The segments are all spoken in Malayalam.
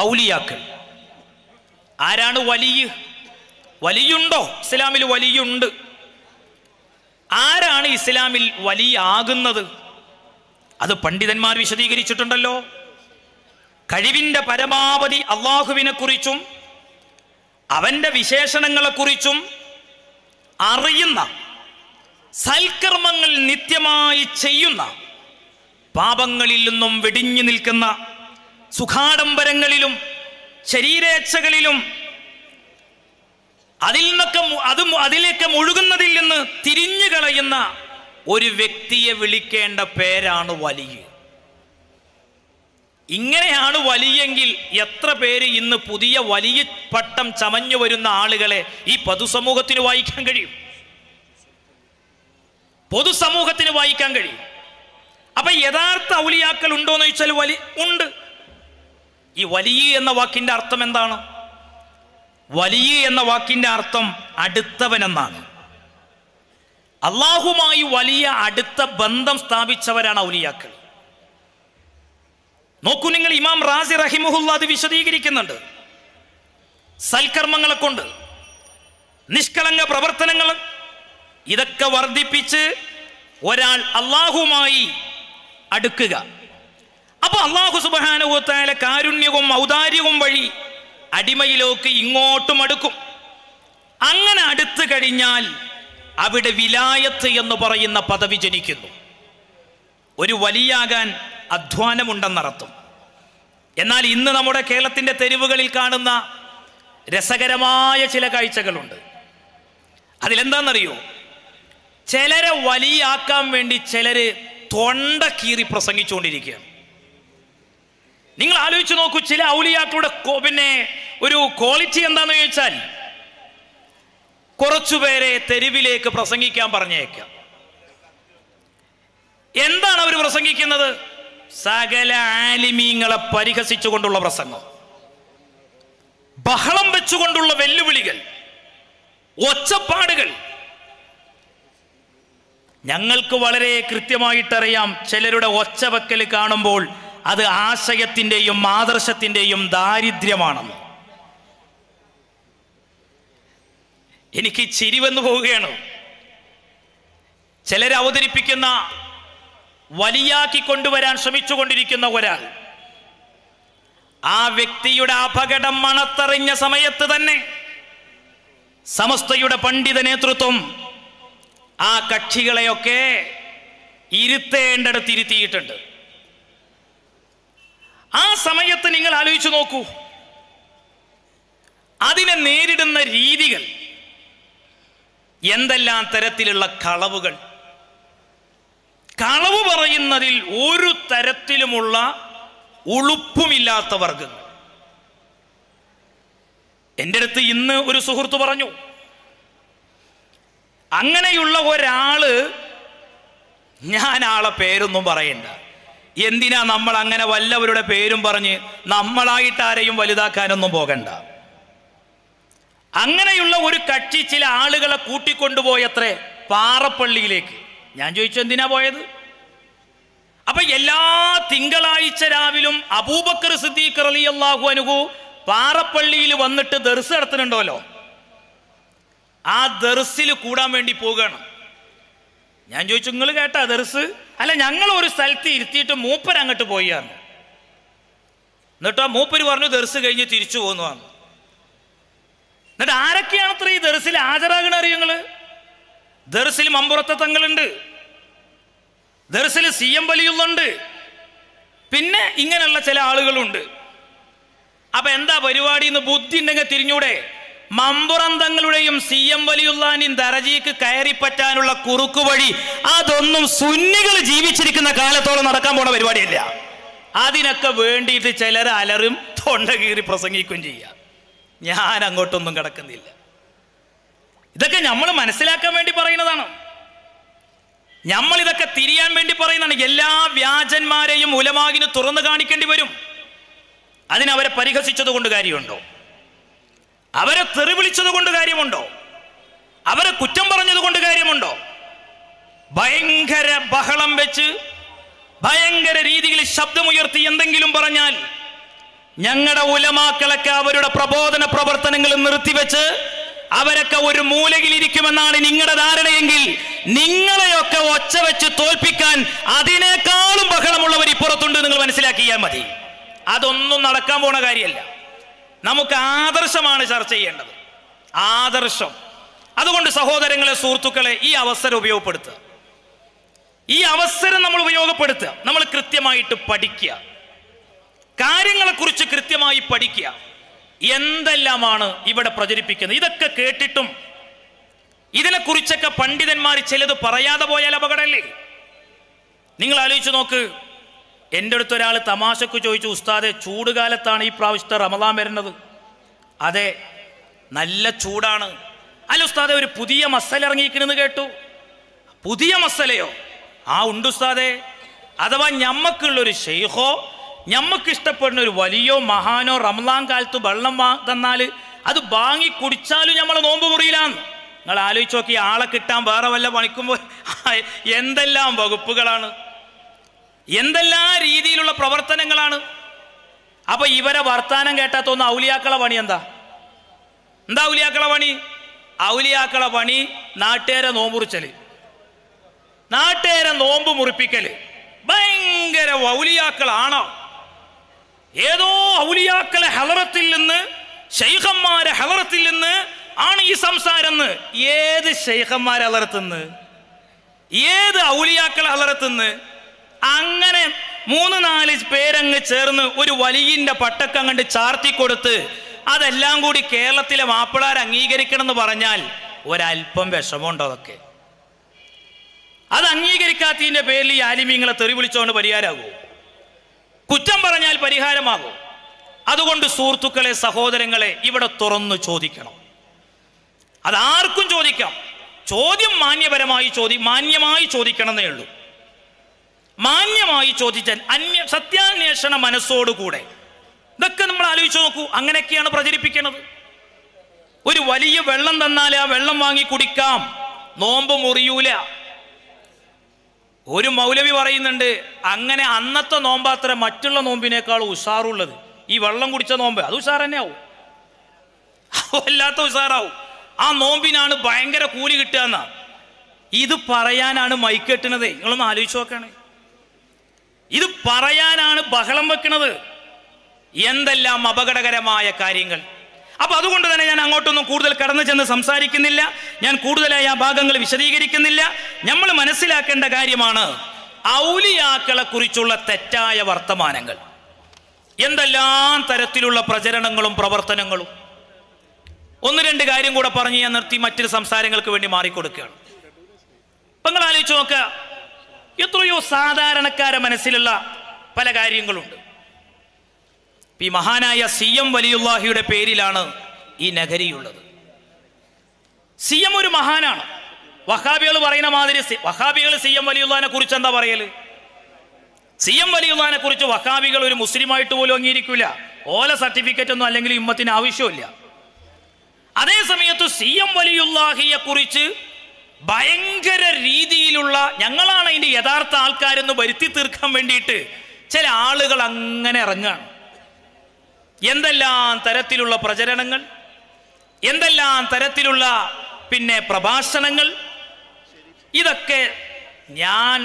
ഔലിയാക്കൾ ആരാണ് വലിയ? വലിയുണ്ടോ? ഇസ്ലാമിൽ വലിയുണ്ട്. ആരാണ് ഇസ്ലാമിൽ വലിയ ആകുന്നത് അത് പണ്ഡിതന്മാർ വിശദീകരിച്ചിട്ടുണ്ടല്ലോ. കഴിവിന്റെ പരമാവധി അള്ളാഹുവിനെ കുറിച്ചും അവന്റെ വിശേഷണങ്ങളെക്കുറിച്ചും അറിയുന്ന സൽക്കർമ്മങ്ങൾ നിത്യമായി ചെയ്യുന്ന പാപങ്ങളിൽ നിന്നും വെടിഞ്ഞു നിൽക്കുന്ന സുഖാഡംബരങ്ങളിലും ശരീരേച്ഛകളിലും അതിൽ നിന്നൊക്കെ അത് അതിലേക്ക് മുഴുകുന്നതിൽ നിന്ന് തിരിഞ്ഞു കളയുന്ന ഒരു വ്യക്തിയെ വിളിക്കേണ്ട പേരാണ് വലിയ. ഇങ്ങനെയാണ് വലിയെങ്കിൽ എത്ര പേര് ഇന്ന് പുതിയ വലിയ പട്ടം ചമഞ്ഞു വരുന്ന ആളുകളെ ഈ പൊതുസമൂഹത്തിന് വായിക്കാൻ കഴിയും? പൊതുസമൂഹത്തിന് വായിക്കാൻ കഴിയും. അപ്പൊ യഥാർത്ഥ ഔലിയാക്കൾ ഉണ്ടോ എന്ന് ചോദിച്ചാൽ വലി ഉണ്ട്. ഈ വലിയ എന്ന വാക്കിന്റെ അർത്ഥം എന്താണ്? വലിയ എന്ന വാക്കിന്റെ അർത്ഥം അടുത്തവൻ എന്നാണ് അള്ളാഹുമായി വലിയ അടുത്ത ബന്ധം സ്ഥാപിച്ചവരാണ് ഔലിയാക്കൾ. നോക്കൂ നിങ്ങൾ ഇമാം റാസി റഹിമുല്ല അത് വിശദീകരിക്കുന്നുണ്ട്. സൽക്കർമ്മങ്ങളെ കൊണ്ട് നിഷ്കളങ്ക പ്രവർത്തനങ്ങൾ ഇതൊക്കെ വർദ്ധിപ്പിച്ച് ഒരാൾ അള്ളാഹുമായി അടുക്കുക. അപ്പൊ അള്ളാഹു സുബാനുഭവത്തായ കാരുണ്യവും ഔദാര്യവും വഴി അടിമയിലേക്ക് ഇങ്ങോട്ടും അടുക്കും. അങ്ങനെ അടുത്തു കഴിഞ്ഞാൽ അവിടെ വിലായത്ത് എന്ന് പറയുന്ന പദവി ജനിക്കുന്നു. ഒരു വലിയാകാൻ അധ്വാനമുണ്ടെന്നർത്ഥം. എന്നാൽ ഇന്ന് നമ്മുടെ കേരളത്തിന്റെ തെരുവുകളിൽ കാണുന്ന രസകരമായ ചില കാഴ്ചകളുണ്ട്. അതിലെന്താണെന്നറിയോ ചിലരെ വലിയാക്കാൻ വേണ്ടി ചിലര് തൊണ്ട കീറി പ്രസംഗിച്ചുകൊണ്ടിരിക്കുകയാണ്. നിങ്ങൾ ആലോചിച്ച് നോക്കൂ ചില ഔലിയാക്കളുടെ പിന്നെ ഒരു ക്വാളിറ്റി എന്താന്ന് ചോദിച്ചാൽ കുറച്ചുപേരെ തെരുവിലേക്ക് പ്രസംഗിക്കാൻ പറഞ്ഞേക്കാം. എന്താണ് അവർ പ്രസംഗിക്കുന്നത്? സകല ആലിമീങ്ങളെ പരിഹസിച്ചുകൊണ്ടുള്ള പ്രസംഗം. ബഹളം വെച്ചുകൊണ്ടുള്ള വെല്ലുവിളികൾ ഒച്ചപ്പാടുകൾ. ഞങ്ങൾക്ക് വളരെ കൃത്യമായിട്ടറിയാം ചിലരുടെ ഒച്ചവെക്കൽ കാണുമ്പോൾ അത് ആശയത്തിന്റെയും ആദർശത്തിന്റെയും ദാരിദ്ര്യമാണെന്ന് എനിക്ക് ചിരിവെന്ന് വന്നു പോവുകയാണ്. ചിലർ അവതരിപ്പിക്കുന്ന വലിയാക്കി കൊണ്ടുവരാൻ ശ്രമിച്ചുകൊണ്ടിരിക്കുന്ന ഒരാൾ ആ വ്യക്തിയുടെ അപകടം മണത്തറിഞ്ഞ സമയത്ത് തന്നെ സമസ്തയുടെ പണ്ഡിത നേതൃത്വം ആ കക്ഷികളെയൊക്കെ ഇരുത്തേണ്ടടുത്ത് ഇരുത്തിയിട്ടുണ്ട് ആ സമയത്ത് നിങ്ങൾ ആലോചിച്ചു നോക്കൂ. അതിനെ നേരിടുന്ന രീതികൾ എന്തെല്ലാം തരത്തിലുള്ള കളവുകൾ. കളവ് പറയുന്നതിൽ ഒരു തരത്തിലുമുള്ള ഉളുപ്പുമില്ലാത്ത വർഗങ്ങൾ എന്റെ അടുത്ത് ഇന്ന് ഒരു സുഹൃത്ത് പറഞ്ഞു അങ്ങനെയുള്ള ഒരാൾ ഞാൻ ആളെ പേരൊന്നും പറയണ്ട. എന്തിനാ നമ്മൾ അങ്ങനെ വല്ലവരുടെ പേരും പറഞ്ഞ് നമ്മളായിട്ട് ആരെയും വലുതാക്കാനൊന്നും പോകണ്ട. അങ്ങനെയുള്ള ഒരു കക്ഷി ചില ആളുകളെ കൂട്ടിക്കൊണ്ടുപോയത്രേ പാറപ്പള്ളിയിലേക്ക്. ഞാൻ ചോദിച്ചു എന്തിനാ പോയത്? അപ്പൊ എല്ലാ തിങ്കളാഴ്ച രാവിലും അബൂബക്കർ സിദ്ദീഖ് അലി അള്ളാഹു അനുഹു പാറപ്പള്ളിയിൽ വന്നിട്ട് ദർസ് നടത്തുന്നുണ്ടല്ലോ. ആ ദർസിൽ കൂടാൻ വേണ്ടി പോവുകയാണ്. ഞാൻ ചോദിച്ചു നിങ്ങൾ കേട്ട ദർസ്? അല്ല ഞങ്ങൾ ഒരു സ്ഥലത്ത് ഇരുത്തിയിട്ട് മൂപ്പർ അങ്ങോട്ട് പോയാണ് എന്നിട്ട് ആ മൂപ്പര് പറഞ്ഞു ദർസ് കഴിഞ്ഞ് തിരിച്ചു പോകുന്നതാണ് എന്നിട്ട് ആരൊക്കെയാണ് അത്ര ഈ ദർസിൽ ഹാജരാകണ അറിയങ്ങൾ ദർസിൽ മമ്പുറത്തെ തങ്ങളുണ്ട്. ദർസിൽ സി എം വലിയുള്ളുണ്ട്. പിന്നെ ഇങ്ങനെയുള്ള ചില ആളുകളുണ്ട്. അപ്പൊ എന്താ പരിപാടി എന്ന് ബുദ്ധി ഉണ്ടെങ്കിൽ തിരിഞ്ഞൂടെ? മമ്പുറം തങ്ങളുടെയും സി എം വലിയുള്ളാനും ദരജീക്ക് കയറിപ്പറ്റാനുള്ള കുറുക്കു വഴി അതൊന്നും സുന്നികൾ ജീവിച്ചിരിക്കുന്ന കാലത്തോളം നടക്കാൻ പോണ പരിപാടിയല്ല. അതിനൊക്കെ വേണ്ടിയിട്ട് ചിലർ അലറും തൊണ്ട കീറി പ്രസംഗിക്കുകയും ചെയ്യാം. ഞാൻ അങ്ങോട്ടൊന്നും കിടക്കുന്നില്ല. ഇതൊക്കെ നമ്മൾ മനസ്സിലാക്കാൻ വേണ്ടി പറയുന്നതാണ്. നമ്മൾ ഇതൊക്കെ തിരിയാൻ വേണ്ടി പറയുന്നതാണ്. എല്ലാ വ്യാജന്മാരെയും ഉലമാകിന് തുറന്നു കാണിക്കേണ്ടി വരും. അതിനവരെ പരിഹസിച്ചത് കൊണ്ട് കാര്യമുണ്ടോ? അവരെ തെറി വിളിച്ചത് കൊണ്ട് കാര്യമുണ്ടോ? അവരെ കുറ്റം പറഞ്ഞത് കൊണ്ട് കാര്യമുണ്ടോ? ഭയങ്കര ബഹളം വെച്ച് ഭയങ്കര രീതിയിൽ ശബ്ദമുയർത്തി എന്തെങ്കിലും പറഞ്ഞാൽ ഞങ്ങളുടെ ഉലമാക്കളൊക്കെ അവരുടെ പ്രബോധന പ്രവർത്തനങ്ങൾ നിർത്തിവെച്ച് അവരൊക്കെ ഒരു മൂലയിലിരിക്കുമെന്നാണ് നിങ്ങളുടെ ധാരണയെങ്കിൽ നിങ്ങളെയൊക്കെ ഒച്ച വെച്ച് തോൽപ്പിക്കാൻ അതിനേക്കാളും ബഹളമുള്ളവർ ഇപ്പുറത്തുണ്ട് നിങ്ങൾ മനസ്സിലാക്കിയാൽ മതി. അതൊന്നും നടക്കാൻ പോണ കാര്യമല്ല. നമുക്ക് ആദർശമാണ് ചർച്ച ചെയ്യേണ്ടത്. ആദർശം. അതുകൊണ്ട് സഹോദരങ്ങളെ സുഹൃത്തുക്കളെ ഈ അവസരം ഉപയോഗപ്പെടുത്തുക. ഈ അവസരം നമ്മൾ ഉപയോഗപ്പെടുത്തുക. നമ്മൾ കൃത്യമായിട്ട് പഠിക്കുക. കാര്യങ്ങളെക്കുറിച്ച് കൃത്യമായി പഠിക്കുക. എന്തെല്ലാമാണ് ഇവിടെ പ്രചരിപ്പിക്കുന്നത്? ഇതൊക്കെ കേട്ടിട്ടും ഇതിനെക്കുറിച്ചൊക്കെ പണ്ഡിതന്മാർ ചിലത് പറയാതെ പോയാൽ അപകടമല്ലേ? നിങ്ങൾ ആലോചിച്ച് നോക്ക്. എന്റെ അടുത്ത് ഒരാൾ തമാശക്ക് ചോദിച്ചു ഉസ്താദെ ചൂടുകാലത്താണ് ഈ പ്രാവശ്യത്തെ റമദാൻ വരുന്നത്? അതെ നല്ല ചൂടാണ്. അല്ല ഉസ്താദെ ഒരു പുതിയ മസല ഇറങ്ങിയിരിക്കണെന്ന് കേട്ടു. പുതിയ മസലയോ? ആ ഉണ്ട് ഉസ്താദെ. അഥവാ ഞമ്മക്കുള്ളൊരു ഷെയ്ഖോ ഞമ്മക്ക് ഇഷ്ടപ്പെടുന്ന ഒരു വലിയോ മഹാനോ റംലാൻ കാലത്ത് വെള്ളം വാ തന്നാൽ അത് വാങ്ങി കുടിച്ചാലും നമ്മൾ നോമ്പ് മുറിയിലാന്ന്. നിങ്ങൾ ആലോചിച്ച് നോക്കി ആളെ കിട്ടാൻ വേറെ വല്ല പണിക്കുമ്പോൾ എന്തെല്ലാം വകുപ്പുകളാണ്. എന്തെല്ലാം രീതിയിലുള്ള പ്രവർത്തനങ്ങളാണ്? അപ്പൊ ഇവരെ വർത്താനം കേട്ടാ തോന്നുന്ന ഔലിയാക്കള പണി എന്താ? എന്താ ഔലിയാക്കള പണി? ഔലിയാക്കള പണി നാട്ടുകാരെ നോമ്പുറിച്ചൽ. നാട്ടുകാരെ നോമ്പ് മുറിപ്പിക്കൽ. ഭയങ്കര ഔലിയാക്കളാണോ? ഏതോ ഔലിയാക്കളെ ഹലറത്തിൽ നിന്ന് ഷെയ്ഖന്മാരെ ഹലറത്തിൽ നിന്ന് ആണ് ഈ സംസാരം ഏത് ഷെയ്ഖന്മാരെ ഹലറത്തുനിന്ന് ഏത് ഔലിയാക്കളെ ഹലറത്തുനിന്ന് അങ്ങനെ മൂന്ന് നാല് പേരങ്ങ് ചേർന്ന് ഒരു വലിയന്റെ പട്ടക്കം കണ്ട് ചാർത്തി കൊടുത്ത് അതെല്ലാം കൂടി കേരളത്തിലെ മാപ്പിളാർ അംഗീകരിക്കണം എന്ന് പറഞ്ഞാൽ ഒരല്പം വിഷമമുണ്ടോ അതൊക്കെ? അത് അംഗീകരിക്കാത്തതിന്റെ പേരിൽ ഈ ആലിമീങ്ങളെ തെറി വിളിച്ചുകൊണ്ട് പരിഹാരമാകൂ കുറ്റം പറഞ്ഞാൽ പരിഹാരമാകും. അതുകൊണ്ട് സുഹൃത്തുക്കളെ സഹോദരങ്ങളെ ഇവിടെ തുറന്നു ചോദിക്കണം. അതാർക്കും ചോദിക്കാം. ചോദ്യം മാന്യപരമായി ചോദി മാന്യമായി ചോദിക്കണമെന്നേ ഉള്ളൂ. മാന്യമായി ചോദിച്ചാൽ അന്യ സത്യാന്വേഷണ മനസ്സോടുകൂടെ. ഇതൊക്കെ നമ്മൾ ആലോചിച്ച് നോക്കൂ. അങ്ങനെയൊക്കെയാണ് പ്രചരിപ്പിക്കുന്നത്. ഒരു വലിയ വെള്ളം തന്നാൽ ആ വെള്ളം വാങ്ങി കുടിക്കാം. നോമ്പ് മുറിയൂല. ഒരു മൗലവി പറയുന്നുണ്ട് അങ്ങനെ അന്നത്തെ നോമ്പാത്ര മറ്റുള്ള നോമ്പിനേക്കാൾ ഉഷാറുള്ളത്. ഈ വെള്ളം കുടിച്ച നോമ്പ് അത് ഉഷാർ തന്നെ ആവും വല്ലാത്ത ഉഷാറാവും. ആ നോമ്പിനാണ് ഭയങ്കര കൂലി കിട്ടുക എന്നാ. ഇത് പറയാനാണ് മൈക്ക് കെട്ടുന്നത്. നിങ്ങളൊന്ന് ആലോചിച്ച് നോക്കാണ്. ഇത് പറയാനാണ് ബഹളം വെക്കുന്നത് എന്തെല്ലാം അപകടകരമായ കാര്യങ്ങൾ. അപ്പൊ അതുകൊണ്ട് തന്നെ ഞാൻ അങ്ങോട്ടൊന്നും കൂടുതൽ കടന്നു ചെന്ന് സംസാരിക്കുന്നില്ല. ഞാൻ കൂടുതലായി ആ ഭാഗങ്ങൾ വിശദീകരിക്കുന്നില്ല. നമ്മൾ മനസ്സിലാക്കേണ്ട കാര്യമാണ് ഔലിയാക്കളെ കുറിച്ചുള്ള തെറ്റായ വർത്തമാനങ്ങൾ. എന്തെല്ലാം തരത്തിലുള്ള പ്രചരണങ്ങളും പ്രവർത്തനങ്ങളും. ഒന്ന് രണ്ട് കാര്യം കൂടെ പറഞ്ഞ് ഞാൻ നിർത്തി മറ്റൊരു സംസാരങ്ങൾക്ക് വേണ്ടി മാറിക്കൊടുക്കുകയാണ്. അപ്പൊ നിങ്ങൾ ആലോചിച്ച് നോക്കുക. എത്രയോ സാധാരണക്കാരെ മനസ്സിലുള്ള പല കാര്യങ്ങളുണ്ട്. ഈ മഹാനായ സി എം വലിയുല്ലാഹിയുടെ പേരിലാണ് ഈ നഗരിയുള്ളത്. സി എം ഒരു മഹാനാണ്. വഹാബികൾ പറയുന്ന മാതിരി വഹാബികൾ സി എം വലിയുല്ലാനെ കുറിച്ച് എന്താ പറയൽ? സി എം വലിയുല്ലാനെ കുറിച്ച് വഹാബികൾ ഒരു മുസ്ലിമായിട്ട് പോലും അംഗീകരിക്കില്ല ഓല സർട്ടിഫിക്കറ്റ് ഒന്നും അല്ലെങ്കിൽ ഇമ്മത്തിന് ആവശ്യമില്ല അതേ സമയത്ത് സി എം വലിയുല്ലാഹിയെ കുറിച്ച് ഭയങ്കര രീതിയിലുള്ള ഞങ്ങളാണ് അതിന്റെ യഥാർത്ഥ ആൾക്കാരെന്ന് വരുത്തി തീർക്കാൻ വേണ്ടിയിട്ട് ചില ആളുകൾ അങ്ങനെ ഇറങ്ങുകയാണ്. എന്തെല്ലാം തരത്തിലുള്ള പ്രചരണങ്ങൾ എന്തെല്ലാം തരത്തിലുള്ള പിന്നെ പ്രഭാഷണങ്ങൾ ഇതൊക്കെ ഞാൻ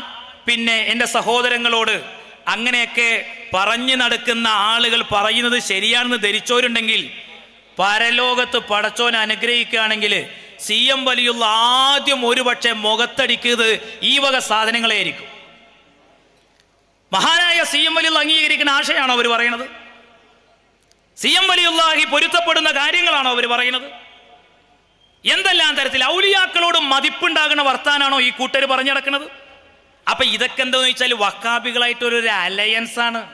പിന്നെ എന്റെ സഹോദരങ്ങളോട് അങ്ങനെയൊക്കെ പറഞ്ഞു നടക്കുന്ന ആളുകൾ പറയുന്നത് ശരിയാണെന്ന് ധരിച്ചവരുണ്ടെങ്കിൽ പരലോകത്ത് പടച്ചോനെ അനുഗ്രഹിക്കുകയാണെങ്കിൽ സി എം വലിയുള്ള ആദ്യം ഒരുപക്ഷെ മുഖത്തടിക്കുന്നത് ഈ വക സാധനങ്ങളെയായിരിക്കും. മഹാനായ സി എം വലിയുള്ള അംഗീകരിക്കുന്ന ആശയാണോ അവർ പറയുന്നത്? സി എം വലിയുള്ളാഹി പൊരുത്തപ്പെടുന്ന കാര്യങ്ങളാണോ അവർ പറയുന്നത്? എന്തെല്ലാം തരത്തിൽ ഔലിയാക്കളോട് മതിപ്പുണ്ടാകുന്ന വർത്താനാണോ ഈ കൂട്ടർ പറഞ്ഞു നടക്കുന്നത്? അപ്പൊ ഇതൊക്കെ എന്താന്ന് വെച്ചാൽ വക്കാബികളായിട്ടൊരു അലയൻസ് ആണ്.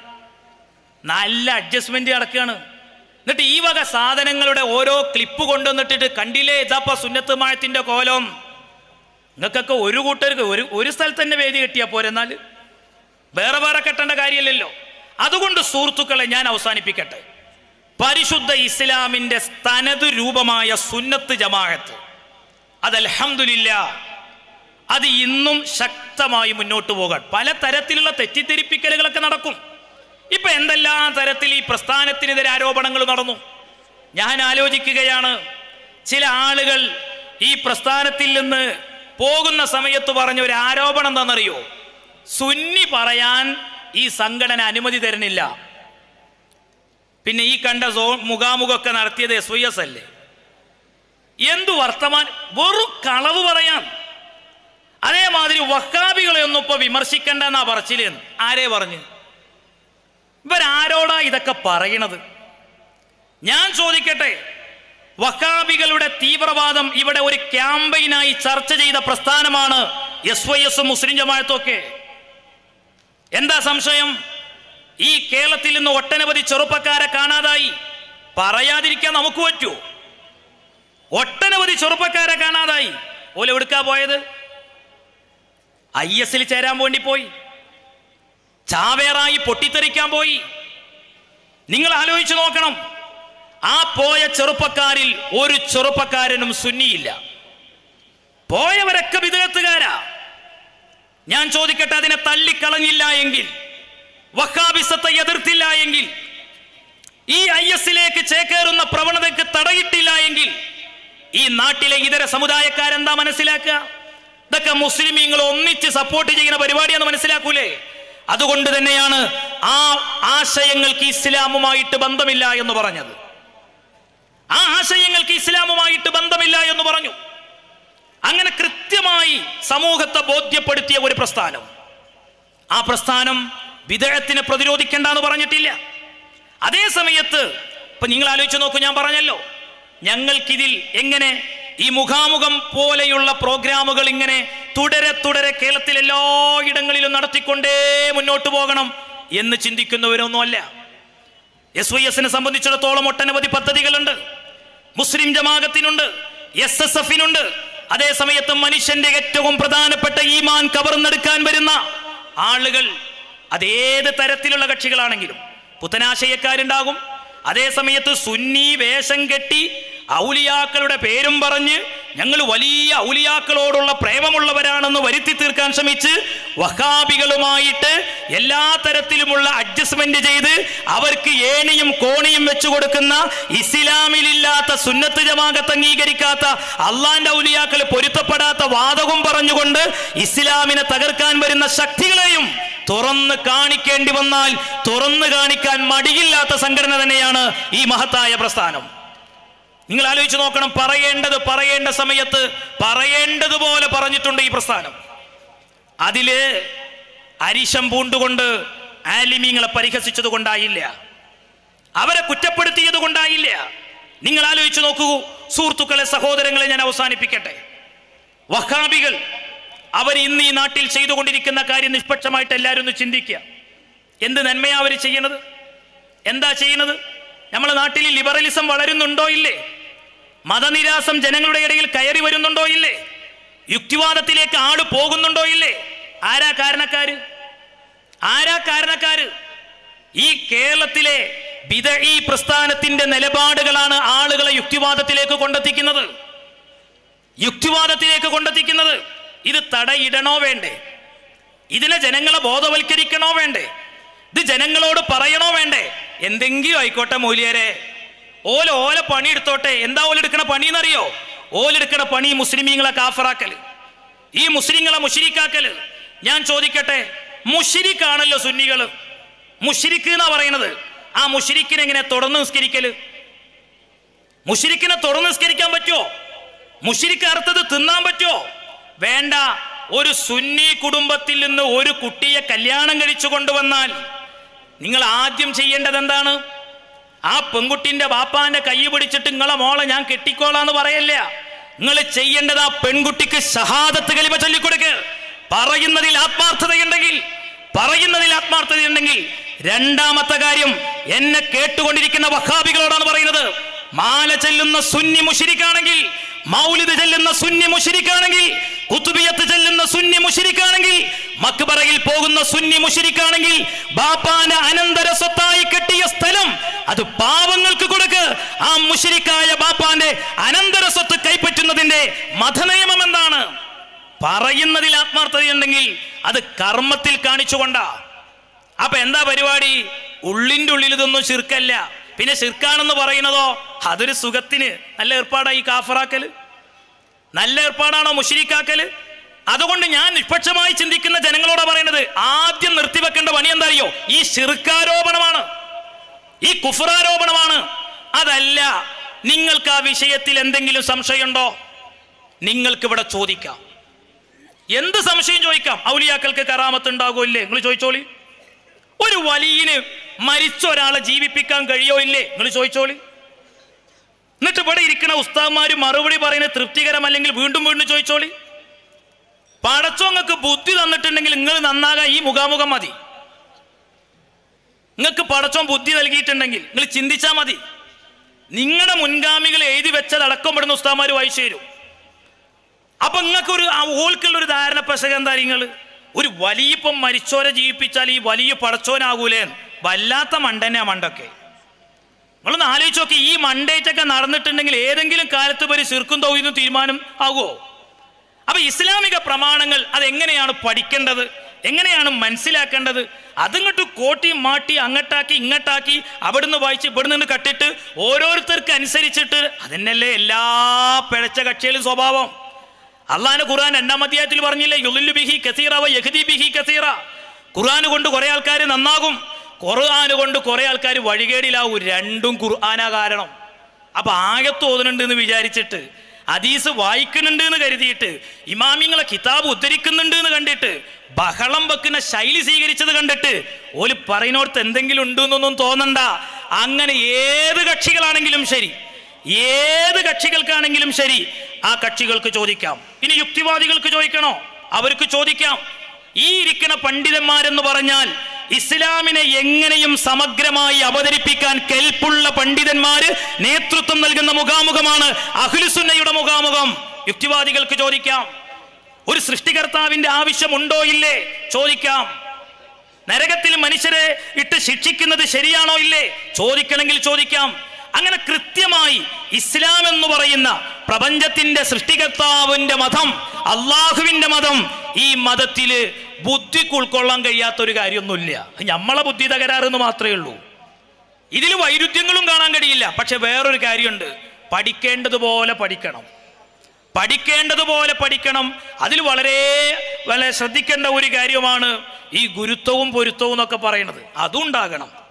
നല്ല അഡ്ജസ്റ്റ്മെന്റ് നടക്കുകയാണ്. എന്നിട്ട് ഈ വക സാധനങ്ങളുടെ ഓരോ ക്ലിപ്പ് കൊണ്ടുവന്നിട്ടിട്ട് കണ്ടില്ലേ? ഇതാപ്പ സുന്നത്ത് മായത്തിന്റെ കോലം. നിങ്ങൾക്കൊക്കെ ഒരു കൂട്ടർക്ക് ഒരു ഒരു സ്ഥലത്ത് തന്നെ വേദി കിട്ടിയാ പോരെന്നാൽ വേറെ വേറെ കെട്ടേണ്ട കാര്യമില്ലല്ലോ. അതുകൊണ്ട് സുഹൃത്തുക്കളെ ഞാൻ അവസാനിപ്പിക്കട്ടെ. പരിശുദ്ധ ഇസ്ലാമിന്റെ തനത് രൂപമായ സുന്നത്ത് ജമാഅത്ത്. അത് അലഹമില്ല അത് ഇന്നും ശക്തമായി മുന്നോട്ട് പോകാൻ. പല തരത്തിലുള്ള തെറ്റിദ്ധരിപ്പിക്കലുകളൊക്കെ നടക്കും. ഇപ്പൊ എന്തെല്ലാം തരത്തിൽ ഈ പ്രസ്ഥാനത്തിനെതിരെ ആരോപണങ്ങൾ നടന്നു? ഞാൻ ആലോചിക്കുകയാണ് ചില ആളുകൾ ഈ പ്രസ്ഥാനത്തിൽ നിന്ന് പോകുന്ന സമയത്ത് പറഞ്ഞ ഒരു ആരോപണം എന്താണെന്നറിയോ? സുന്നി പറയാൻ ഈ സംഘടന അനുമതി തരുന്നില്ല. പിന്നെ ഈ കണ്ട സോ മുഖാമുഖമൊക്കെ നടത്തിയത് എസ് വൈ എസ് അല്ലേ? എന്തു വർത്തമാൻ വെറും കളവ് പറയാൻ. അതേമാതിരി വക്കാബികളെ ഒന്നും ഇപ്പൊ വിമർശിക്കണ്ടെന്നാ പറച്ചിലെന്ന് ആരേ പറഞ്ഞു? ഇവരാരോടാ ഇതൊക്കെ പറയണത്? ഞാൻ ചോദിക്കട്ടെ വഹാബികളുടെ തീവ്രവാദം ഇവിടെ ഒരു ക്യാമ്പയിനായി ചർച്ച ചെയ്ത പ്രസ്ഥാനമാണ് എസ് വൈ എസും മുസ്ലിം ജമാഴത്തൊക്കെ എന്താ സംശയം? ഈ കേരളത്തിൽ നിന്ന് ഒട്ടനവധി ചെറുപ്പക്കാരെ കാണാതായി. പറയാതിരിക്കാൻ നമുക്ക് പറ്റൂ. ഒട്ടനവധി ചെറുപ്പക്കാരെ കാണാതായി. ഓലെ എടുക്കാ പോയത്? ഐ എസിൽ ചേരാൻ വേണ്ടി പോയി. ചാവേറായി പൊട്ടിത്തെറിക്കാൻ പോയി. നിങ്ങൾ ആലോചിച്ചു നോക്കണം. ആ പോയ ചെറുപ്പക്കാരിൽ ഒരു ചെറുപ്പക്കാരനും സുന്നിയില്ല. പോയവരൊക്കെ വിദേഹത്തുകാരാ. ഞാൻ ചോദിക്കട്ടെ അതിനെ തള്ളിക്കളഞ്ഞില്ല എങ്കിൽ വഹാബിസത്തെ എതിർത്തില്ല എങ്കിൽ ഈ ഐ എസിലേക്ക് ചേക്കേറുന്ന പ്രവണതയ്ക്ക് തടയിട്ടില്ല എങ്കിൽ ഈ നാട്ടിലെ ഇതര സമുദായക്കാരെന്താ മനസ്സിലാക്കുക? ഇതൊക്കെ മുസ്ലിമീങ്ങൾ ഒന്നിച്ച് സപ്പോർട്ട് ചെയ്യുന്ന പരിപാടിയാണെന്ന് മനസ്സിലാക്കൂലേ? അതുകൊണ്ട് തന്നെയാണ് ആ ആശയങ്ങൾക്ക് ഇസ്ലാമുമായിട്ട് ബന്ധമില്ല എന്ന് പറഞ്ഞത്. ആ ആശയങ്ങൾക്ക് ഇസ്ലാമുമായിട്ട് ബന്ധമില്ല എന്ന് പറഞ്ഞു. അങ്ങനെ കൃത്യമായി സമൂഹത്തെ ബോധ്യപ്പെടുത്തിയ ഒരു പ്രസ്ഥാനം. ആ പ്രസ്ഥാനം വിദേഹത്തിനെ പ്രതിരോധിക്കേണ്ട എന്ന് പറഞ്ഞിട്ടില്ല. അതേ സമയത്ത് ഇപ്പൊ നിങ്ങൾ ആലോചിച്ച് നോക്കൂ ഞാൻ പറഞ്ഞല്ലോ ഞങ്ങൾക്കിതിൽ എങ്ങനെ ഈ മുഖാമുഖം പോലെയുള്ള പ്രോഗ്രാമുകൾ ഇങ്ങനെ തുടരെ തുടരെ കേരളത്തിൽ എല്ലായിടങ്ങളിലും നടത്തിക്കൊണ്ടേ മുന്നോട്ട് പോകണം എന്ന് ചിന്തിക്കുന്നവരൊന്നുമല്ല. എസ് വൈ എസിനെ സംബന്ധിച്ചിടത്തോളം ഒട്ടനവധി പദ്ധതികളുണ്ട്. മുസ്ലിം ജമാഅത്തിനുണ്ട് എസ് എസ് എഫിനുണ്ട് അതേസമയത്ത് മനുഷ്യന്റെ ഏറ്റവും പ്രധാനപ്പെട്ട ഈമാൻ കവർന്നെടുക്കാൻ വരുന്ന ആളുകൾ അതേത് തരത്തിലുള്ള കക്ഷികളാണെങ്കിലും പുത്തനാശയക്കാരുണ്ടാകും. അതേസമയത്ത് സുന്നി വേഷം കെട്ടി ഔലിയാക്കളുടെ പേരും പറഞ്ഞ് ഞങ്ങൾ വലിയ ഔലിയാക്കളോടുള്ള പ്രേമമുള്ളവരാണെന്ന് വരുത്തി തീർക്കാൻ ശ്രമിച്ച് വഹാബികളുമായിട്ട് എല്ലാ തരത്തിലുമുള്ള അഡ്ജസ്റ്റ്മെന്റ് ചെയ്ത് അവർക്ക് ഏണിയും കോണിയും വെച്ചു കൊടുക്കുന്ന ഇസ്ലാമിലില്ലാത്ത സുന്നത്ത് ജമാകത്ത് അംഗീകരിക്കാത്ത അള്ളാന്റെ ഔലിയാക്കൾ പൊരുത്തപ്പെടാത്ത വാദവും പറഞ്ഞുകൊണ്ട് ഇസ്ലാമിനെ തകർക്കാൻ വരുന്ന ശക്തികളെയും തുറന്ന് കാണിക്കേണ്ടി വന്നാൽ തുറന്ന് കാണിക്കാൻ മടിയില്ലാത്ത സംഘടന തന്നെയാണ് ഈ മഹത്തായ പ്രസ്ഥാനം. നിങ്ങൾ ആലോചിച്ച് നോക്കണം പറയേണ്ടത് പറയേണ്ട സമയത്ത് പറയേണ്ടതുപോലെ പറഞ്ഞിട്ടുണ്ട് ഈ പ്രസ്ഥാനം. അതിൽ അരിശം പൂണ്ടുകൊണ്ട് ആലിമീങ്ങളെ പരിഹസിച്ചത് കൊണ്ടായില്ല. അവരെ കുറ്റപ്പെടുത്തിയത് കൊണ്ടായില്ല. നിങ്ങൾ ആലോചിച്ച് നോക്കൂ സുഹൃത്തുക്കളെ സഹോദരങ്ങളെ ഞാൻ അവസാനിപ്പിക്കട്ടെ. വഹാബികൾ അവർ ഇന്ന് ഈ നാട്ടിൽ ചെയ്തുകൊണ്ടിരിക്കുന്ന കാര്യം നിഷ്പക്ഷമായിട്ട് എല്ലാവരും ഒന്ന് ചിന്തിക്കുക. എന്ത് നന്മയാ അവർ ചെയ്യണത്? എന്താ ചെയ്യണത്? നമ്മളെ നാട്ടിൽ ലിബറലിസം വളരുന്നുണ്ടോ ഇല്ലേ? മതനിരാസം ജനങ്ങളുടെ ഇടയിൽ കയറി വരുന്നുണ്ടോ ഇല്ലേ? യുക്തിവാദത്തിലേക്ക് ആൾ പോകുന്നുണ്ടോ ഇല്ലേ? ആരാ കാരണക്കാര്? ആരാ കാരണക്കാര്? ഈ കേരളത്തിലെ ബിദഈ പ്രസ്ഥാനത്തിന്റെ നിലപാടുകളാണ് ആളുകളെ യുക്തിവാദത്തിലേക്ക് കൊണ്ടെത്തിക്കുന്നത്. യുക്തിവാദത്തിലേക്ക് കൊണ്ടെത്തിക്കുന്നത് ഇത് തടയിടണോ വേണ്ടേ? ഇതിനെ ജനങ്ങളെ ബോധവൽക്കരിക്കണോ വേണ്ടേ? ഇത് ജനങ്ങളോട് പറയണോ വേണ്ടേ? എന്തെങ്കിലും ആയിക്കോട്ടെ മൂല്യരെ. ഓല ഓല പണി എടുത്തോട്ടെ. എന്താ ഓലെടുക്കണ പണി എന്നറിയോ? ഓലെടുക്കണ പണി മുസ്ലിമീങ്ങളെ കാഫറാക്കൽ. ഈ മുസ്ലിങ്ങളെ മുഷിരിക്കാക്കൽ. ഞാൻ ചോദിക്കട്ടെ മുഷിരിക്കാണല്ലോ സുന്നികൾ. മുഷിരിക്ക് എന്നാ പറയുന്നത്? ആ മുഷിരിക്കിനെ എങ്ങനെ തുടർന്ന് നിസ്കരിക്കൽ? മുഷിരിക്കിനെ തുറന്ന് നിസ്കരിക്കാൻ പറ്റുമോ മുഷിരിക്ക് അറുത്തത് തിന്നാൻ പറ്റുമോ വേണ്ട. ഒരു സുന്നി കുടുംബത്തിൽ നിന്ന് ഒരു കുട്ടിയെ കല്യാണം കഴിച്ചു കൊണ്ടുവന്നാൽ നിങ്ങൾ ആദ്യം ചെയ്യേണ്ടത് എന്താണ്? ആ പെൺകുട്ടിന്റെ ബാപ്പാന്റെ കൈ പിടിച്ചിട്ട് നിങ്ങളെ മോളെ ഞാൻ കെട്ടിക്കോളാന്ന് പറയല്ല. നിങ്ങൾ ചെയ്യേണ്ടത് ആ പെൺകുട്ടിക്ക് ഷഹാദത്ത് കലിമ ചൊല്ലിക്കൊടുക്ക്. പറയുന്നതിൽ ആത്മാർത്ഥതയുണ്ടെങ്കിൽ പറയുന്നതിൽ ആത്മാർത്ഥതയുണ്ടെങ്കിൽ രണ്ടാമത്തെ കാര്യം എന്നെ കേട്ടുകൊണ്ടിരിക്കുന്ന വഹാബികളോടാണ് പറയുന്നത്. മാല ചെല്ലുന്ന സുന്നി മുഷിരിക്കാണെങ്കിൽ മൗലിദ് ചെല്ലുന്ന സുന്നി മുഷിരിക്കാണെങ്കിൽ കുത്തുബിയത്ത് ചെല്ലുന്ന സുന്നി മുഷിരിക്കാണെങ്കിൽ മക്ബറയിൽ പോകുന്ന സുന്നി മുഷിരിക്കാണെങ്കിൽ ബാപ്പാന അനന്തര സ്വത്തായി കെട്ടിയ സ്ഥലം അത് പാവങ്ങൾക്ക് കൊടുക്ക്. ആ മുഷിരിക്കായ ബാപ്പാന്റെ അനന്തര സ്വത്ത് കൈപ്പറ്റുന്നതിന്റെ മതനിയമം എന്താണ്? പറയുന്നതിൽ ആത്മാർത്ഥതയുണ്ടെങ്കിൽ അത് കർമ്മത്തിൽ കാണിച്ചുകൊണ്ടാ. അപ്പൊ എന്താ പരിപാടി? ഉള്ളിന്റെ ഉള്ളിൽ ഇതൊന്നും ശിർക്കല്ല. പിന്നെ ശിർക്കാണെന്ന് പറയുന്നതോ? അതൊരു സുഖത്തിന് നല്ല ഏർപ്പാടായി കാഫറാക്കൽ. നല്ല ഏർപ്പാടാണോ മുഷിരിക്കാക്കൽ? അതുകൊണ്ട് ഞാൻ നിഷ്പക്ഷമായി ചിന്തിക്കുന്ന ജനങ്ങളോട് പറയുന്നത് ആദ്യം നിർത്തിവെക്കേണ്ട പണി എന്താ അറിയോ? ഈ ശിർക്കാരോപണമാണ്. ഈ കുഫറാരോപണമാണ് അതല്ല നിങ്ങൾക്ക് ആ വിഷയത്തിൽ എന്തെങ്കിലും സംശയമുണ്ടോ? നിങ്ങൾക്ക് ഇവിടെ ചോദിക്കാം. എന്ത് സംശയം ചോദിക്കാം? ഔലിയാക്കൾക്ക് കറാമത്ത് ഉണ്ടാകുമോ ഇല്ലേ? നിങ്ങൾ ചോദിച്ചോളി. ഒരു വലിയന് മരിച്ച ഒരാളെ ജീവിപ്പിക്കാൻ കഴിയോ ഇല്ലേ? നിങ്ങൾ ചോദിച്ചോളി. എന്നിട്ട് ഇവിടെ ഇരിക്കുന്ന ഉസ്താദ്മാര് മറുപടി പറയുന്നത് തൃപ്തികരമല്ലെങ്കിൽ വീണ്ടും വീണ്ടും ചോദിച്ചോളി. പടച്ചോങ്ങൾക്ക് ബുദ്ധി തന്നിട്ടുണ്ടെങ്കിൽ നിങ്ങൾ നന്നാകാൻ ഈ മുഖാമുഖം മതി. നിങ്ങൾക്ക് പടച്ചോൻ ബുദ്ധി നൽകിയിട്ടുണ്ടെങ്കിൽ നിങ്ങൾ ചിന്തിച്ചാൽ മതി. നിങ്ങളുടെ മുൻഗാമികൾ എഴുതി വെച്ചതടക്കം പെടുന്ന ഉസ്താമാർ വായിച്ചു തരും. അപ്പൊ നിങ്ങൾക്ക് ഒരു ഓൾക്കുള്ള ഒരു ധാരണ പെശക എന്താ നിങ്ങൾ? ഒരു വലിയ ഇപ്പം മരിച്ചോരെ ജീവിപ്പിച്ചാൽ ഈ വലിയ പടച്ചോനാകൂലേ വല്ലാത്ത മണ്ടന്നെ മണ്ടൊക്കെ. നിങ്ങളൊന്ന് ആലോചിച്ച് നോക്കി ഈ മണ്ടേറ്റൊക്കെ നടന്നിട്ടുണ്ടെങ്കിൽ ഏതെങ്കിലും കാലത്ത് പേര് ചെറുക്കും തൗഹീദും തീരുമാനം ആകുമോ അപ്പൊ ഇസ്ലാമിക പ്രമാണങ്ങൾ അതെങ്ങനെയാണ് പഠിക്കേണ്ടത്? എങ്ങനെയാണ് മനസ്സിലാക്കേണ്ടത്? അതിങ്ങോട്ട് കോട്ടി മാട്ടി അങ്ങട്ടാക്കി ഇങ്ങട്ടാക്കി അവിടുന്ന് വായിച്ച് ഇവിടുന്ന് കട്ടിട്ട് ഓരോരുത്തർക്ക് അനുസരിച്ചിട്ട് അതന്നെയല്ലേ എല്ലാ പിഴച്ച കക്ഷികളും സ്വഭാവം? അള്ളാഹാന് ഖുർആൻ രണ്ടാം അധ്യായത്തിൽ പറഞ്ഞില്ലേ യുലുല്ലു ബിഹി കസീറ വ യഹ്ദി ബിഹി കസീറ. ഖുർആൻ കൊണ്ട് കുറേ ആൾക്കാർ നന്നാകും. ഖുർആൻ കൊണ്ട് കുറേ ആൾക്കാർ വഴികേടിലാവും. രണ്ടും ഖുർആനാ കാരണം. അപ്പൊ ആകെ തോന്നുന്നുണ്ട് എന്ന് വിചാരിച്ചിട്ട് ഹദീസ് വായിക്കുന്നുണ്ട് എന്ന് കരുതിയിട്ട് ഇമാമിങ്ങളെ കിതാബ് ഉദ്ധരിക്കുന്നുണ്ട് എന്ന് കണ്ടിട്ട് ബഹളം വെക്കുന്ന ശൈലി സ്വീകരിച്ചത് കണ്ടിട്ട് ഓൽ പറയുന്നോടത്ത് എന്തെങ്കിലും ഉണ്ടെന്നൊന്നും തോന്നണ്ട. അങ്ങനെ ഏത് കക്ഷികളാണെങ്കിലും ശരി. ഏത് കക്ഷികൾക്കാണെങ്കിലും ശരി. ആ കക്ഷികൾക്ക് ചോദിക്കാം. ഇനി യുക്തിവാദികൾക്ക് ചോദിക്കണോ? അവർക്ക് ചോദിക്കാം. ഈ ഇരിക്കുന്ന പണ്ഡിതന്മാരെന്ന് പറഞ്ഞാൽ ഇസ്ലാമിനെ എങ്ങനെയും സമഗ്രമായി അവതരിപ്പിക്കാൻ കെൽപ്പുള്ള പണ്ഡിതന്മാര് നേതൃത്വം നൽകുന്ന മുഖാമുഖമാണ് അഖിലുസുന്നയുടെ മുഖാമുഖം. യുക്തിവാദികൾക്ക് ചോദിക്കാം. ഒരു സൃഷ്ടികർത്താവിന്റെ ആവശ്യം ഉണ്ടോ ഇല്ലേ? ചോദിക്കാം. നരകത്തിൽ മനുഷ്യരെ ഇട്ട് ശിക്ഷിക്കുന്നത് ശരിയാണോ ഇല്ലേ? ചോദിക്കണമെങ്കിൽ ചോദിക്കാം. അങ്ങനെ കൃത്യമായി ഇസ്ലാം എന്ന് പറയുന്ന പ്രപഞ്ചത്തിന്റെ സൃഷ്ടികർത്താവിന്റെ മതം അള്ളാഹുവിന്റെ മതം ഈ മതത്തിൽ ബുദ്ധിക്ക് ഉൾക്കൊള്ളാൻ കഴിയാത്ത ഒരു കാര്യമൊന്നുമില്ല നമ്മളെ ബുദ്ധി തകരാറെന്ന് മാത്രമേ ഉള്ളൂ. ഇതിൽ വൈരുദ്ധ്യങ്ങളും കാണാൻ കഴിയില്ല. പക്ഷെ വേറൊരു കാര്യമുണ്ട്. പഠിക്കേണ്ടതുപോലെ പഠിക്കണം. പഠിക്കേണ്ടതുപോലെ പഠിക്കണം. അതിൽ വളരെ വളരെ ശ്രദ്ധിക്കേണ്ട ഒരു കാര്യമാണ് ഈ ഗുരുത്വവും പൊരുത്തവും എന്നൊക്കെ പറയുന്നത്. അതും ഉണ്ടാകണം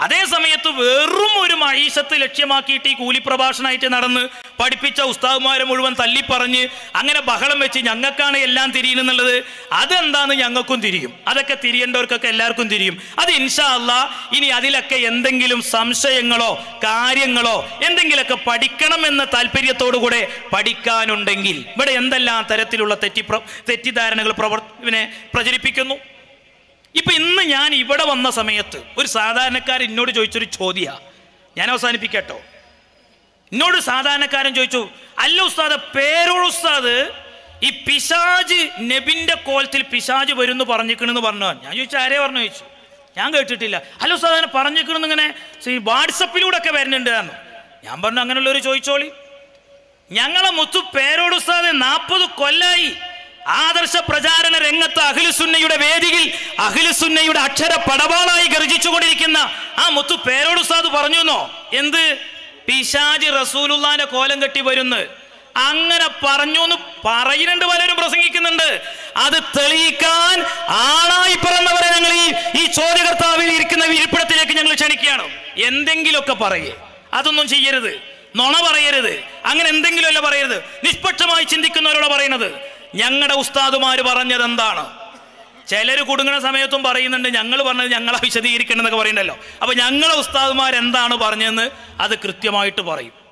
അതേ സമയത്ത് വെറും ഒരു മഹീഷത്ത് ലക്ഷ്യമാക്കിയിട്ട് ഈ കൂലിപ്രഭാഷണമായിട്ട് നടന്ന് പഠിപ്പിച്ച ഉസ്താവുമാരെ മുഴുവൻ തല്ലിപ്പറഞ്ഞ് അങ്ങനെ ബഹളം വെച്ച് ഞങ്ങൾക്കാണ് എല്ലാം തിരിയുന്നുള്ളത് അതെന്താന്ന് ഞങ്ങൾക്കും തിരിയും. അതൊക്കെ തിരിയേണ്ടവർക്കൊക്കെ എല്ലാവർക്കും തിരിയും. അത് ഇൻഷാ അല്ല ഇനി അതിലൊക്കെ എന്തെങ്കിലും സംശയങ്ങളോ കാര്യങ്ങളോ എന്തെങ്കിലുമൊക്കെ പഠിക്കണം എന്ന താല്പര്യത്തോടു കൂടെ പഠിക്കാനുണ്ടെങ്കിൽ ഇവിടെ എന്തെല്ലാം തരത്തിലുള്ള തെറ്റി തെറ്റിദ്ധാരണകൾ പ്രവർത്തനെ പ്രചരിപ്പിക്കുന്നു? ഇപ്പൊ ഇന്ന് ഞാൻ ഇവിടെ വന്ന സമയത്ത് ഒരു സാധാരണക്കാരൻ എന്നോട് ചോദിച്ചൊരു ചോദ്യ. ഞാൻ അവസാനിപ്പിക്കട്ടോ. എന്നോട് സാധാരണക്കാരൻ ചോദിച്ചു അല്ല ഉസ്താദ് പേരോട് ഉസ്താദ് ഈ പിശാജ് നബിന്റെ കോലത്തിൽ പിശാജ് വരുന്നു പറഞ്ഞിക്കണെന്ന് പറഞ്ഞു ഞാൻ ചോദിച്ചു ആരെ പറഞ്ഞു ചോദിച്ചു? ഞാൻ കേട്ടിട്ടില്ല. അല്ല ഉസ്താദ് അങ്ങനെ പറഞ്ഞിക്കണെന്ന് ഇങ്ങനെ ഈ വാട്സപ്പിലൂടെ ഒക്കെ വരുന്നുണ്ട് ഞാൻ പറഞ്ഞു അങ്ങനെയുള്ളവർ ചോദിച്ചോളി. ഞങ്ങളെ മുത്തു പേരോട് ഉസ്താദ് നാൽപ്പത് കൊല്ലായി ആദർശ പ്രചാരണ രംഗത്ത് അഖിലുസുന്നയുടെ വേദിയിൽ അഖിലുസുന്നയുടെ അക്ഷര പടവാളായി ഗർജിച്ചുകൊണ്ടിരിക്കുന്ന ആ മുത്തു പേരോട് ഉസ്താദ് പറഞ്ഞു എന്നോ? എന്ത്? പിശാജി റസൂലുള്ളാന്റെ കോലം കെട്ടി വരുന്നു. അങ്ങനെ പറഞ്ഞു എന്ന് പറയുന്നുണ്ട് പലരും പ്രസംഗിക്കുന്നുണ്ട്. അത് തെളിയിക്കാൻ ആളായി പിറന്നവരെ ഞങ്ങൾ ഈ ഈ ചോദ്യകർത്താവിൽ ഇരിക്കുന്ന ഇരിപ്പിടത്തിലേക്ക് ഞങ്ങൾ ക്ഷണിക്കുകയാണ്. എന്തെങ്കിലുമൊക്കെ പറയേ. അതൊന്നും ചെയ്യരുത്. നുണ പറയരുത്. അങ്ങനെ എന്തെങ്കിലുമല്ല പറയരുത്. നിഷ്പക്ഷമായി ചിന്തിക്കുന്നവരോട് പറയുന്നത്. ഞങ്ങളുടെ ഉസ്താദുമാര് പറഞ്ഞത് എന്താണ് ചിലർ കുടുങ്ങുന്ന സമയത്തും പറയുന്നുണ്ട് ഞങ്ങൾ പറഞ്ഞത് ഞങ്ങളെ വിശദീകരിക്കണം എന്നൊക്കെ പറയുന്നുണ്ടല്ലോ. അപ്പൊ ഞങ്ങളെ ഉസ്താദുമാർ എന്താണ് പറഞ്ഞതെന്ന് അത് കൃത്യമായിട്ട് പറയും.